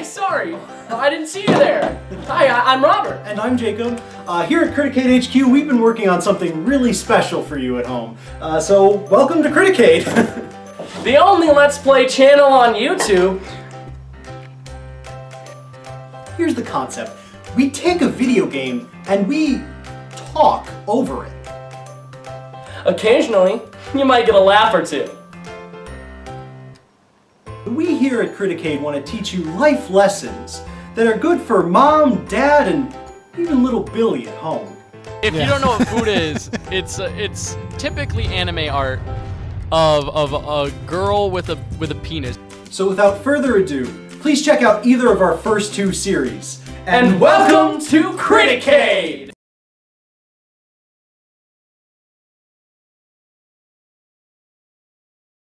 hey, sorry. I didn't see you there. Hi, I- I'm Robert. And I'm Jacob. Uh, here at Criticade HQ, we've been working on something really special for you at home. Uh, so, welcome to Criticade. The only Let's Play channel on YouTube. Here's the concept. We take a video game and we talk over it. Occasionally, you might get a laugh or two. We here at Criticade want to teach you life lessons that are good for mom, dad, and even little Billy at home. If you don't know what futa is, it's uh, it's typically anime art of of a girl with a with a penis. So without further ado, please check out either of our first two series. And welcome to Criticade!